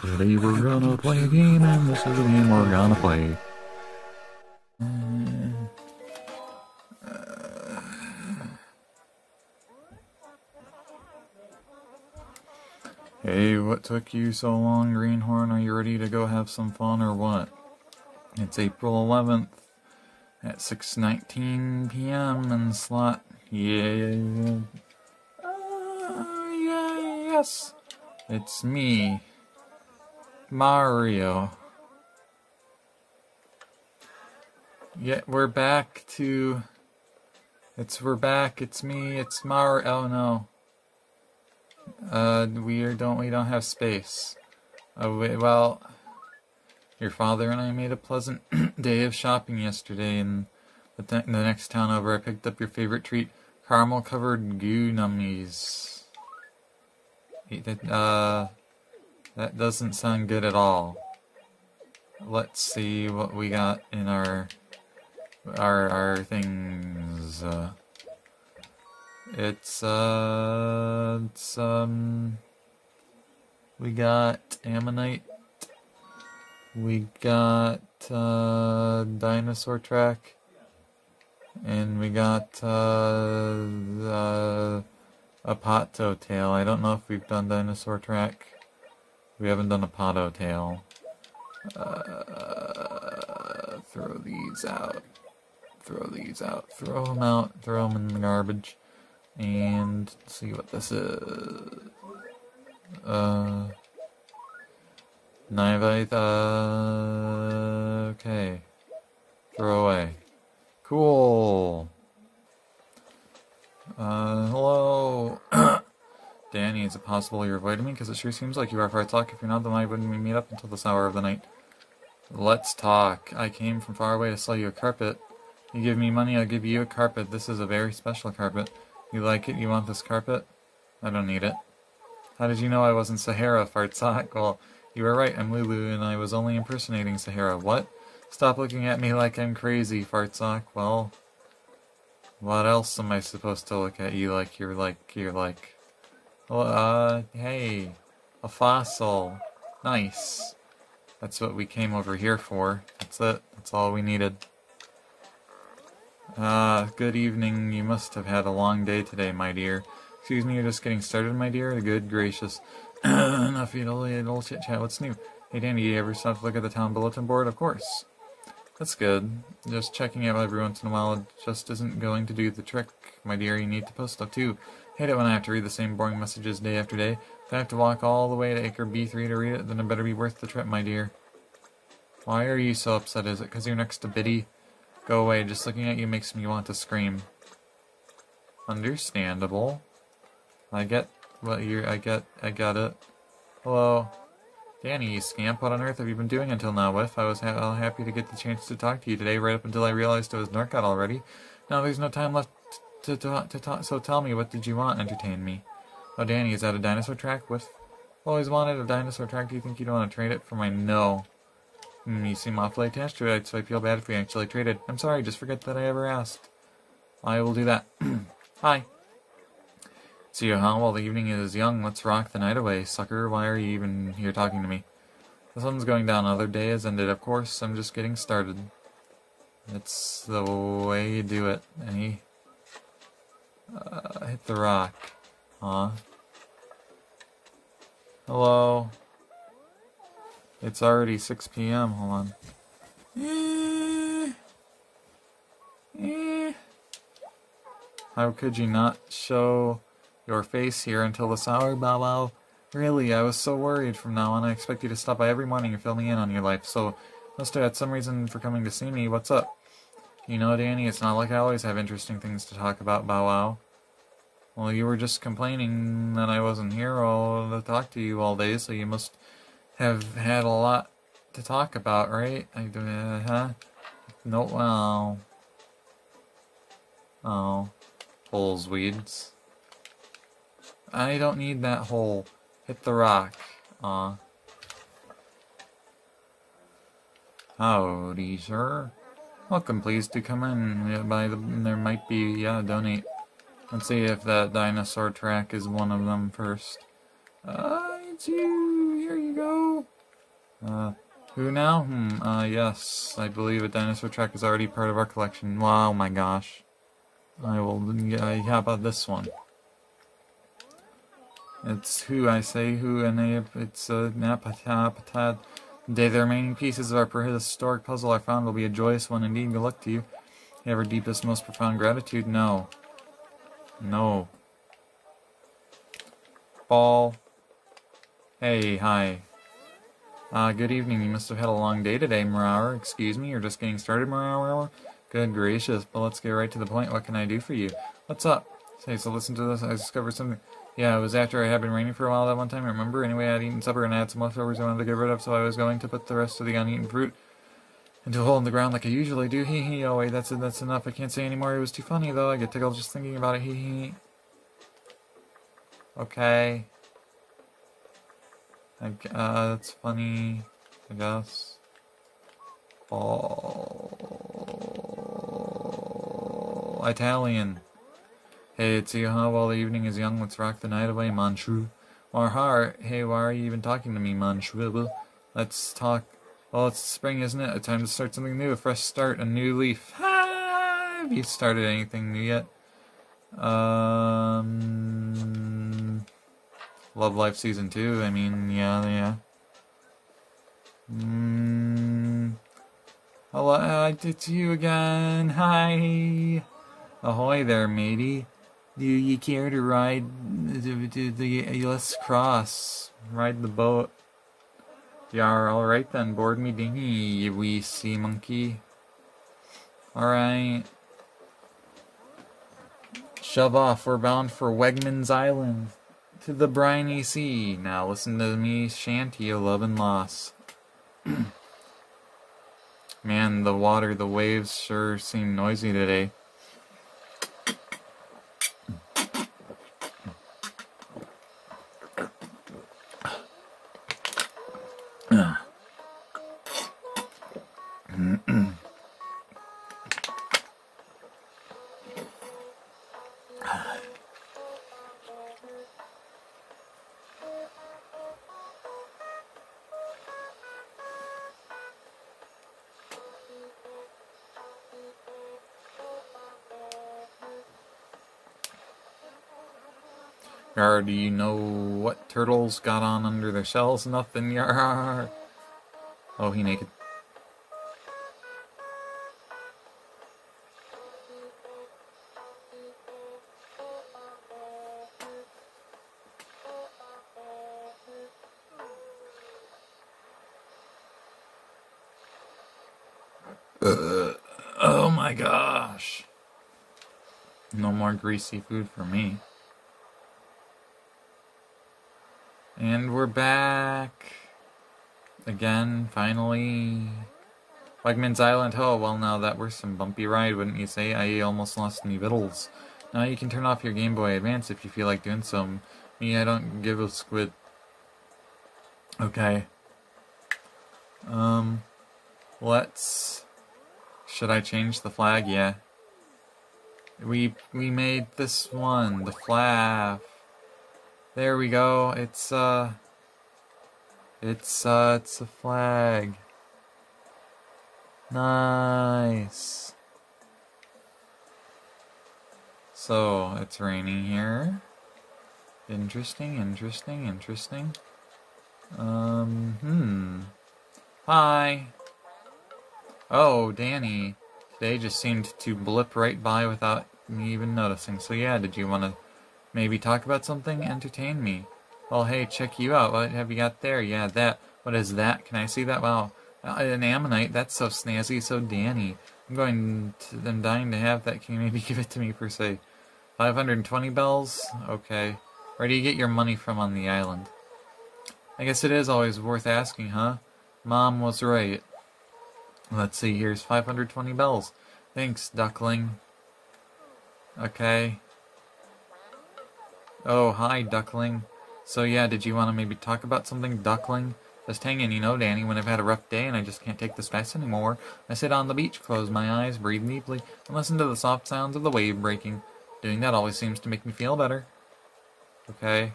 Today we're gonna play a game, and this is a game we're gonna play. Hey, what took you so long, Greenhorn? Are you ready to go have some fun or what? It's April 11th at 6.19 p.m. in slot. Yeah. Uh, yeah, yes. It's me, Mario. Yeah, we're back to... It's, we're back, it's me, it's Mario. Oh no. Uh, we are, don't, we don't have space. Uh, we, well... Your father and I made a pleasant day of shopping yesterday in the, the, next town over. I picked up your favorite treat, caramel-covered goo nummies. Uh, that doesn't sound good at all. Let's see what we got in our our our things. Uh, it's uh, it's um, we got ammonite we got uh, Dinosaur Track, and we got uh, uh, a Pato Tail. I don't know if we've done Dinosaur Track. We haven't done a Pato Tail. Uh, throw these out. Throw these out. Throw them out. Throw them in the garbage. And see what this is. Uh... Nivite, uh, okay. Throw away. Cool. Uh, hello. Danny, is it possible you're avoiding me? Because it sure seems like you are, Fartlek. If you're not, then why wouldn't we meet up until this hour of the night? Let's talk. I came from far away to sell you a carpet. You give me money, I'll give you a carpet. This is a very special carpet. You like it? You want this carpet? I don't need it. How did you know I wasn't Sahara, Fartlek? Well, you were right, I'm Lulu, and I was only impersonating Sahara. What? Stop looking at me like I'm crazy, Fartlek. Well, what else am I supposed to look at you like you're like, you're like... Uh, hey, a fossil. Nice. That's what we came over here for. That's it. That's all we needed. Uh, good evening. You must have had a long day today, my dear. Excuse me, you're just getting started, my dear? Good gracious. Enough, you know, a little chit chat. What's new? Hey, Danny, you ever stop to look at the town bulletin board? Of course. That's good. Just checking out every once in a while just isn't going to do the trick, my dear. You need to post stuff too. Hate it when I have to read the same boring messages day after day. If I have to walk all the way to Acre B3 to read it, then it better be worth the trip, my dear. Why are you so upset? Is it because you're next to Biddy? Go away. Just looking at you makes me want to scream. Understandable. I get what you're, I get, I got it. Hello. Danny, you scamp, what on earth have you been doing until now, Whiff? I was ha uh, happy to get the chance to talk to you today, right up until I realized it was Norcot already. Now there's no time left to, to, so tell me, what did you want? Entertain me. Oh, Danny, is that a dinosaur track? Whiff? Always wanted a dinosaur track. Do you think you'd want to trade it for my no? Mm, you seem awfully attached to it, so I feel bad if we actually traded. I'm sorry, just forget that I ever asked. I will do that. Hi. See you, huh? While the evening is young, let's rock the night away. Sucker, why are you even here talking to me? The sun's going down, another day has ended. Of course, I'm just getting started. It's the way you do it. Any? Uh, hit the rock. Huh? Hello? It's already 6 p.m. Hold on. How could you not show your face here until this hour, Bow Wow. Really, I was so worried from now on. I expect you to stop by every morning and fill me in on your life, so must have had some reason for coming to see me. What's up? You know, Danny, it's not like I always have interesting things to talk about, Bow Wow. Well, you were just complaining that I wasn't here all to talk to you all day, so you must have had a lot to talk about, right? I, uh, huh? No, well... Oh. Holes weeds. I don't need that hole. Hit the rock. Aw. Howdy, sir. Welcome, please to come in. By the, there might be, yeah, donate. Let's see if that dinosaur track is one of them first. Uh, it's you. Here you go. Uh, who now? Hmm, uh, yes. I believe a dinosaur track is already part of our collection. Wow, my gosh. I will, yeah, how about this one? It's who, I say who, and it's a napatapatad. Day the remaining pieces of our prehistoric puzzle are found will be a joyous one indeed. Good luck to you. Our deepest, most profound gratitude? No. No. Ball. Hey, hi. Uh, good evening. You must have had a long day today, Marauer. Excuse me, you're just getting started, Marauer? Good gracious, but let's get right to the point. What can I do for you? What's up? Say, so listen to this. I discovered something. Yeah, it was after I had been raining for a while that one time, I remember? Anyway, I had eaten supper and I had some leftovers I wanted to get rid of, so I was going to put the rest of the uneaten fruit into a hole in the ground like I usually do. Hee hee. Oh, wait, that's, that's enough. I can't say anymore. It was too funny, though. I get tickled just thinking about it. Hee hee. Okay. I, uh, that's funny, I guess. Oh, Italian. Hey, it's you, huh? While the evening is young, let's rock the night away, mon chou. Marhar, hey, why are you even talking to me, mon chou? Let's talk. Well, it's spring, isn't it? A time to start something new, a fresh start, a new leaf. Ha! Have you started anything new yet? Um... Love Life Season 2, I mean, yeah, yeah. Mm, hello, uh, it's you again. Hi. Ahoy there, matey. Do you care to ride the, the, let's cross, ride the boat? Yeah, alright then, board me dinghy, wee sea monkey. Alright. Shove off, we're bound for Wegman's Island to the briny sea. Now listen to me shanty of love and loss. Man, the water, the waves sure seem noisy today. Yar, do you know what turtles got on under their shells? Nothing, yar. Oh, he naked. Uh, oh my gosh. No more greasy food for me. And we're back. Again, finally. Wegman's Island. Oh, well, now that was some bumpy ride, wouldn't you say? I almost lost me vittles. Now you can turn off your Game Boy Advance if you feel like doing so. Me, I don't give a squid. Okay. Um, let's... Should I change the flag? Yeah. We, we made this one, the flag. There we go. It's, uh... It's, uh, it's a flag. Nice. So, it's raining here. Interesting, interesting, interesting. Um, hmm. Hi. Oh, Danny. Today just seemed to blip right by without me even noticing. So yeah, did you want to Maybe talk about something? Entertain me. Well, hey, check you out. What have you got there? Yeah, that. What is that? Can I see that? Wow. Uh, an ammonite. That's so snazzy, so Danny. I'm going to, I'm dying to have that. Can you maybe give it to me for, say, 520 bells? Okay. Where do you get your money from on the island? I guess it is always worth asking, huh? Mom was right. Let's see, here's 520 bells. Thanks, duckling. Okay. Oh, hi, Duckling. So yeah, did you want to maybe talk about something, Duckling? Just hanging, you know, Danny, when I've had a rough day and I just can't take the stress anymore. I sit on the beach, close my eyes, breathe deeply, and listen to the soft sounds of the wave breaking. Doing that always seems to make me feel better. Okay.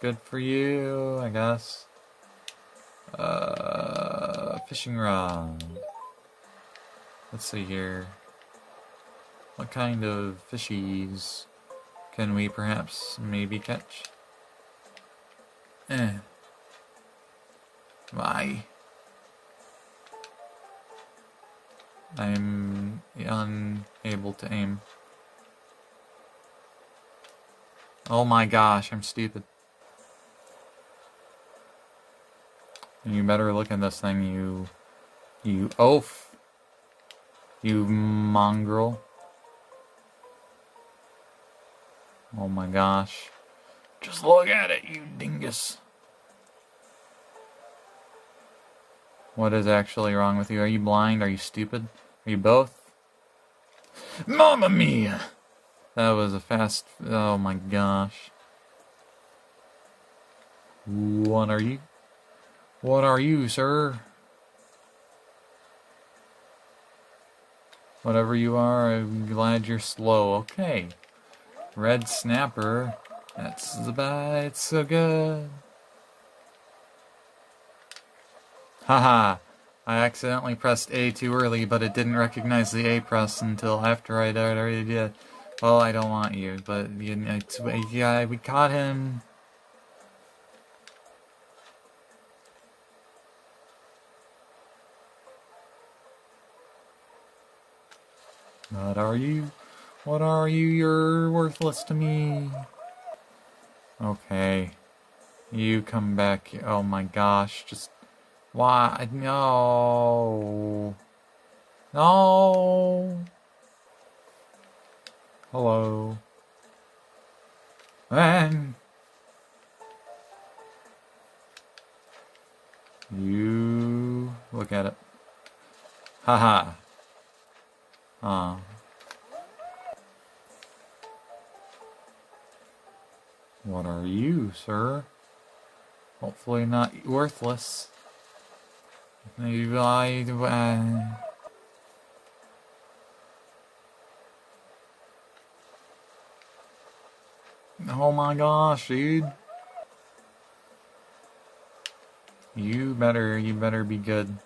Good for you, I guess. Uh, fishing rod. Let's see here. What kind of fishies can we perhaps maybe catch? Eh. Why? I'm unable to aim. Oh my gosh, I'm stupid. You better look at this thing, you... You oaf. You mongrel. Oh my gosh. Just look at it, you dingus. What is actually wrong with you? Are you blind? Are you stupid? Are you both? Mamma mia! That was a fast... Oh my gosh. What are you? What are you, sir? Whatever you are, I'm glad you're slow. Okay. Red snapper. That's the bite so good. Haha. I accidentally pressed A too early, but it didn't recognize the A press until after I already did. Well, I don't want you, but you know, yeah, we caught him. What are you? What are you? You're worthless to me. Okay. You come back. Oh my gosh. Just. Why? No. No. Hello. And. You. Look at it. Haha. Ah. What are you, sir? Hopefully not worthless. Maybe I... Uh, oh my gosh, dude. You better, you better be good.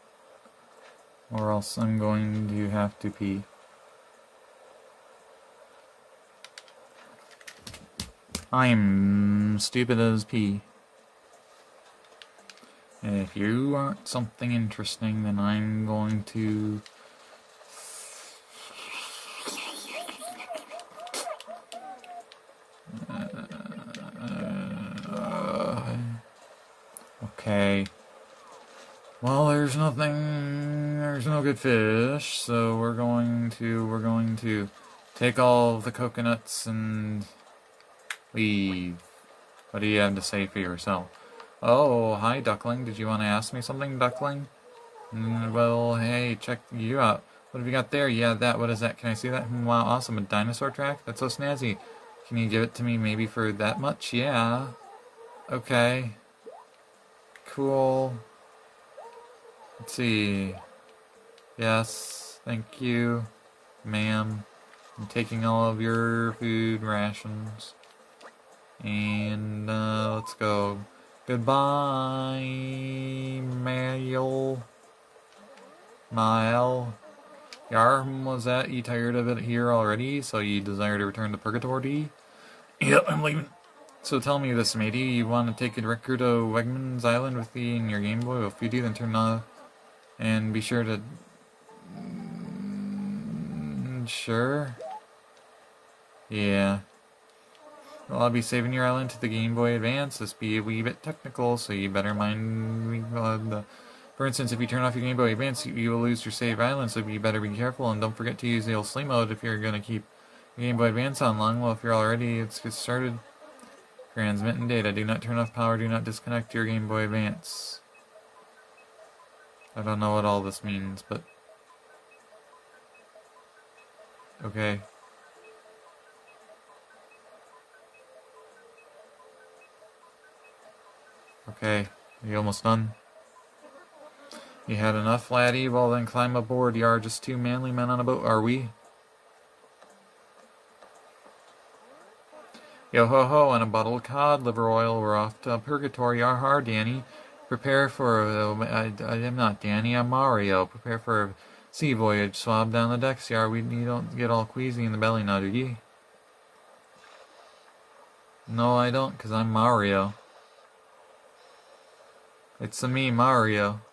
Or else I'm going to have to pee. I'm stupid as pee. If you want something interesting, then I'm going to... Uh, okay. Well, there's nothing, there's no good fish, so we're going to, we're going to take all the coconuts and Leave. What do you have to say for yourself? Oh, hi, Duckling. Did you want to ask me something, Duckling? Mm, well, hey, check you out. What have you got there? Yeah, that. What is that? Can I see that? Hmm, wow, awesome. A dinosaur track? That's so snazzy. Can you give it to me maybe for that much? Yeah. Okay. Cool. Let's see. Yes, thank you, ma'am. I'm taking all of your food rations. And uh, let's go. Goodbye, Mail. Mile. Yarm was that you tired of it here already, so you desire to return to Purgatory? Yep, I'm leaving. So tell me this, matey. You want to take a record of Wegman's Island with you in your Game Boy? Well, if you do, then turn off. And be sure to... Mm, sure? Yeah. Well, I'll be saving your island to the Game Boy Advance. This be a wee bit technical, so you better mind uh. For instance, if you turn off your Game Boy Advance, you will lose your save island, so you better be careful, and don't forget to use the old sleep mode if you're going to keep your Game Boy Advance on long. Well, if you're already, let's get started. Transmitting data. Do not turn off power. Do not disconnect your Game Boy Advance. I don't know what all this means, but... Okay. Okay, you almost done? You had enough, laddie? Well then climb aboard. You are just two manly men on a boat, are we? Yo ho ho, and a bottle of cod liver oil. We're off to purgatory, are hard, Danny. Prepare for. I, am not Danny. I'm Mario. Prepare for a sea voyage. Swab down the decks, yar. We you don't get all queasy in the belly now, do ye? No, I don't, cause I'm Mario. It's a me, Mario.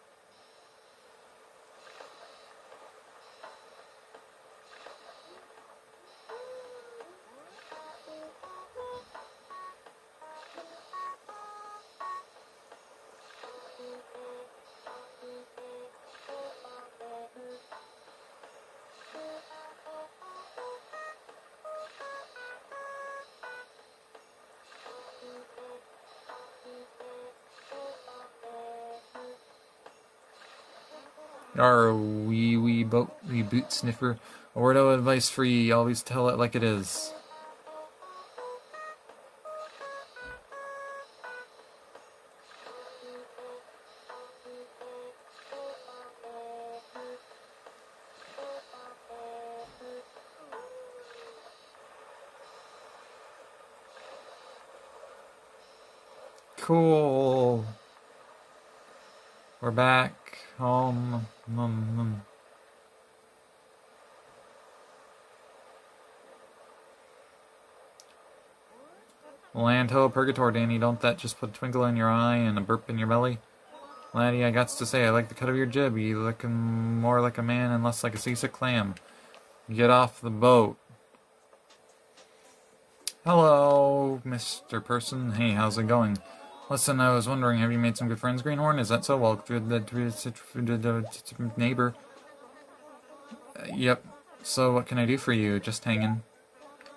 Our wee wee boat wee boot sniffer. A word of advice for ye, always tell it like it is. Cool. We're back home. Mm, mm. Land ho, purgator, Danny. Don't that just put a twinkle in your eye and a burp in your belly? Laddie, I got to say, I like the cut of your jib. You looking more like a man and less like a seasick clam. Get off the boat. Hello, Mr. Person. Hey, how's it going? Listen, I was wondering, have you made some good friends, Greenhorn? Is that so? Well, the neighbor. Uh, yep. So what can I do for you? Just hanging.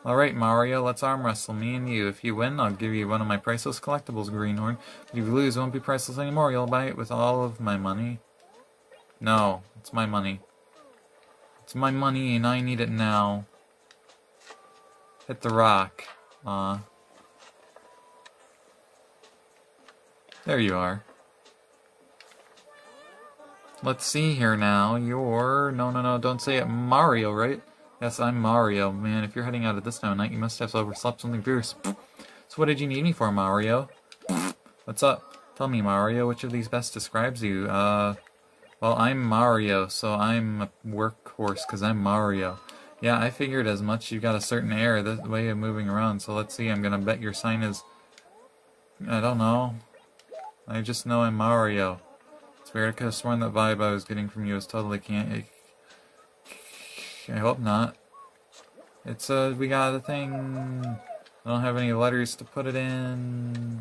Alright, Mario, let's arm wrestle, me and you. If you win, I'll give you one of my priceless collectibles, Greenhorn. If you lose, it won't be priceless anymore. You'll buy it with all of my money. No, it's my money. It's my money, and I need it now. Hit the rock. Aw. There you are. Let's see here now. You're... No, no, no, don't say it. Mario, right? Yes, I'm Mario. Man, if you're heading out at this time of night, you must have overslept something fierce. So what did you need me for, Mario? What's up? Tell me, Mario, which of these best describes you? Uh... Well, I'm Mario, so I'm a workhorse, because I'm Mario. Yeah, I figured as much. You've got a certain air, the way of moving around, so let's see. I'm gonna bet your sign is... I don't know. I just know I'm Mario. It's weird, I could have sworn that vibe I was getting from you was totally can't. I hope not. It's, uh, we got a thing. I don't have any letters to put it in.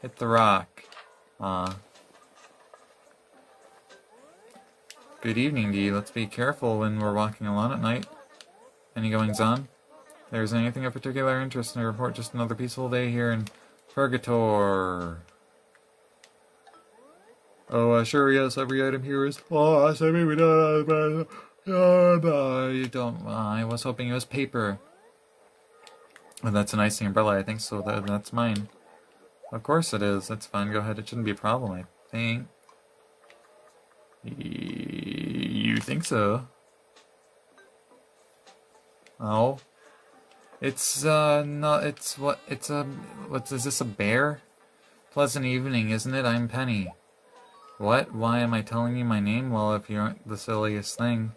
Hit the rock. Uh. Good evening, Dee. Let's be careful when we're walking alone at night. Any goings on? There's anything of particular interest in the report, just another peaceful day here in Purgator. Oh, uh, sure, yes, every item here is lost. I mean, we don't. Uh, you don't... I was hoping it was paper. Oh, that's an icy umbrella, I think so. That, that's mine. Of course it is. That's fine. Go ahead. It shouldn't be a problem, I think. You think so? Oh. It's, uh, no, it's what, it's a, what, is this a bear? Pleasant evening, isn't it? I'm Penny. What? Why am I telling you my name? Well, if you aren't the silliest thing.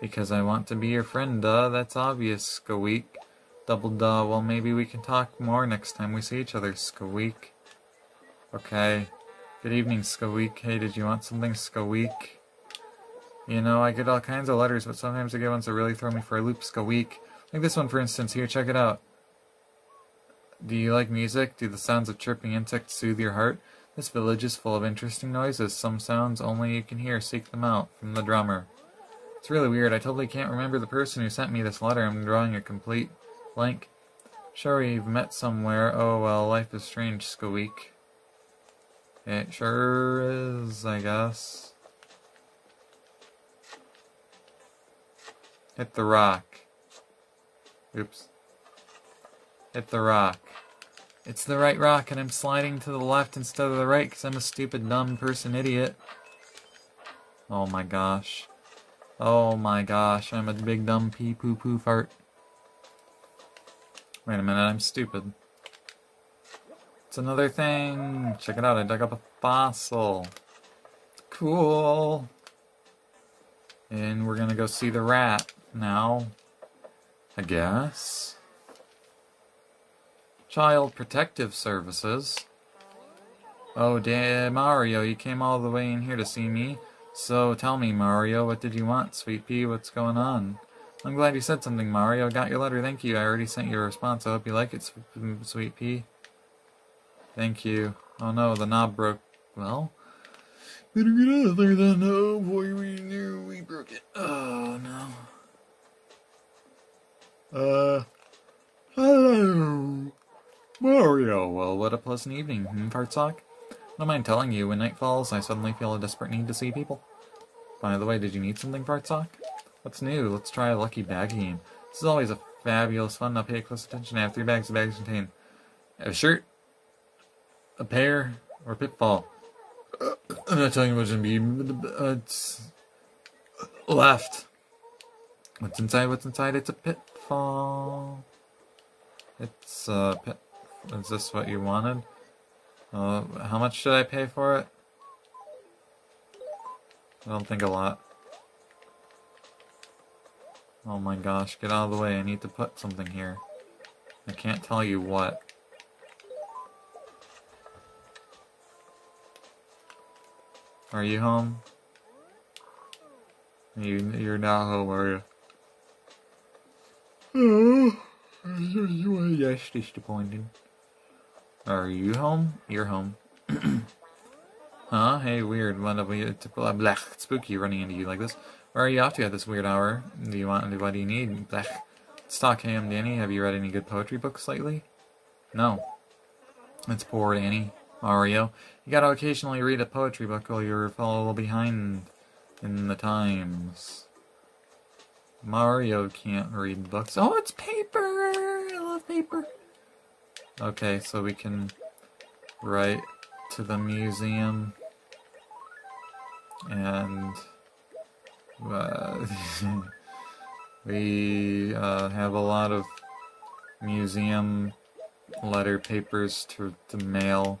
Because I want to be your friend, duh, that's obvious, Squeak. Double duh, well maybe we can talk more next time we see each other, Squeak. Okay. Good evening, Squeak. Hey, did you want something, Squeak? You know, I get all kinds of letters, but sometimes I get ones that really throw me for a loop, Squeak. Like this one, for instance. Here, check it out. Do you like music? Do the sounds of chirping insects soothe your heart? This village is full of interesting noises. Some sounds only you can hear. Seek them out. From the drummer. It's really weird. I totally can't remember the person who sent me this letter. I'm drawing a complete blank. Sure, we've met somewhere. Oh, well, life is strange, Squeak. It sure is, I guess. Hit the rock. Oops. Hit the rock. It's the right rock, and I'm sliding to the left instead of the right because I'm a stupid, dumb person idiot. Oh my gosh. Oh my gosh, I'm a big dumb pee poo poo fart. Wait a minute, I'm stupid. It's another thing. Check it out, I dug up a fossil. Cool. And we're gonna go see the rat now. I guess. Child Protective Services. Oh, damn, Mario, you came all the way in here to see me. So tell me, Mario, what did you want, Sweet Pea? What's going on? I'm glad you said something, Mario. Got your letter, thank you. I already sent you a response. I hope you like it, mm, Sweet Pea. Thank you. Oh no, the knob broke. Well, better get out of there then. Oh boy, we knew we broke it. Oh no. Uh, hello, Mario. Well, what a pleasant evening, hmm, Fartsock? Don't mind telling you, when night falls, I suddenly feel a desperate need to see people. By the way, did you need something, Fartsock? What's new? Let's try a lucky bag game. This is always a fabulous fun. Now pay close attention. I have three bags. The bags contain a shirt, a pear, or pitfall. I'm not telling you what's gonna be. Uh, it's left. What's inside? What's inside? It's a pitfall. It's a uh. Is this what you wanted? Uh, how much should I pay for it? I don't think a lot. Oh my gosh, get out of the way. I need to put something here. I can't tell you what. Are you home? You, you're not home, are you? Oh, that's disappointing. Are you home? You're home. huh? Hey, weird. It's blah, spooky running into you like this. Where are you off to at this weird hour? Do you want what do you need? Talk, hey, I'm Danny. Have you read any good poetry books lately? No. It's poor Danny. Mario. You gotta occasionally read a poetry book or you're a little behind in the times. Mario can't read books. Oh, it's paper! I love paper. Okay, so we can write to the museum and uh, we uh, have a lot of museum letter papers to, to mail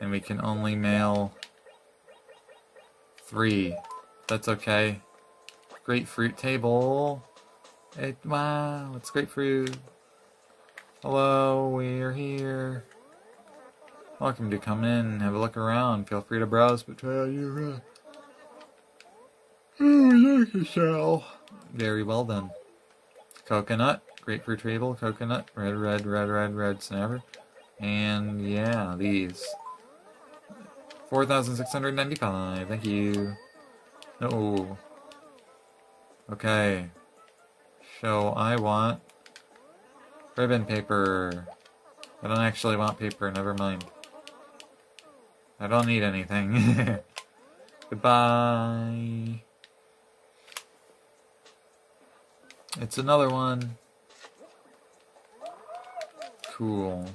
and we can only mail three. That's okay. Grapefruit table. Wow, it's grapefruit. Hello, we're here. Welcome to come in have a look around. Feel free to browse, but try out your, uh... Oh. Very well done. Coconut, grapefruit table, coconut, red, red, red, red, red snapper. And yeah, these. 4,695, thank you. No. Okay. So I want Ribbon paper. I don't actually want paper, never mind. I don't need anything. Goodbye. It's another one. Cool.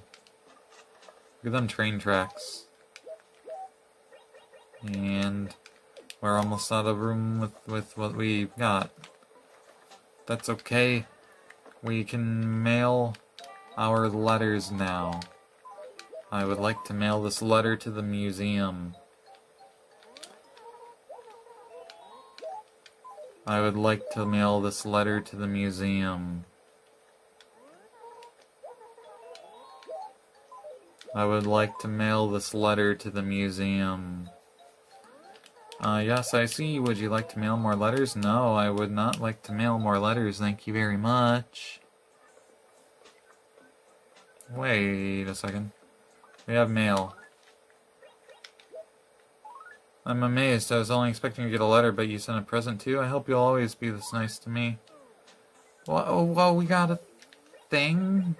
Look at them train tracks. And we're almost out of room with, with what we got. That's okay. We can mail our letters now. I would like to mail this letter to the museum. I would like to mail this letter to the museum. I would like to mail this letter to the museum. Uh, yes, I see. Would you like to mail more letters? No, I would not like to mail more letters. Thank you very much. Wait a second. We have mail. I'm amazed. I was only expecting to get a letter, but you sent a present too? I hope you'll always be this nice to me. Well we got a thing?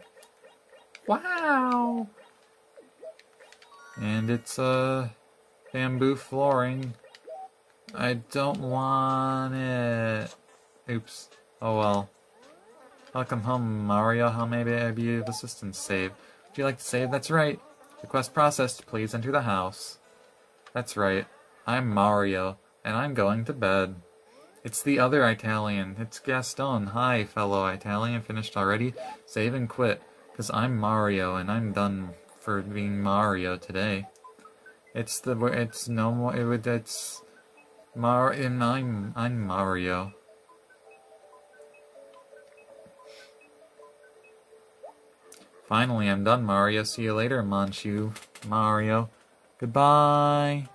Wow! And it's, uh, bamboo flooring. I don't want it. Oops. Oh well. Welcome home, Mario. How may I be of assistance? Save. Would you like to save? That's right. Request processed. Please enter the house. That's right. I'm Mario, and I'm going to bed. It's the other Italian. It's Gaston. Hi, fellow Italian. Finished already? Save and quit. Because I'm Mario, and I'm done for being Mario today. It's the it's no more it it's Mar I'm I'm Mario. Finally, I'm done, Mario. See you later, mon chou. Mario. Goodbye.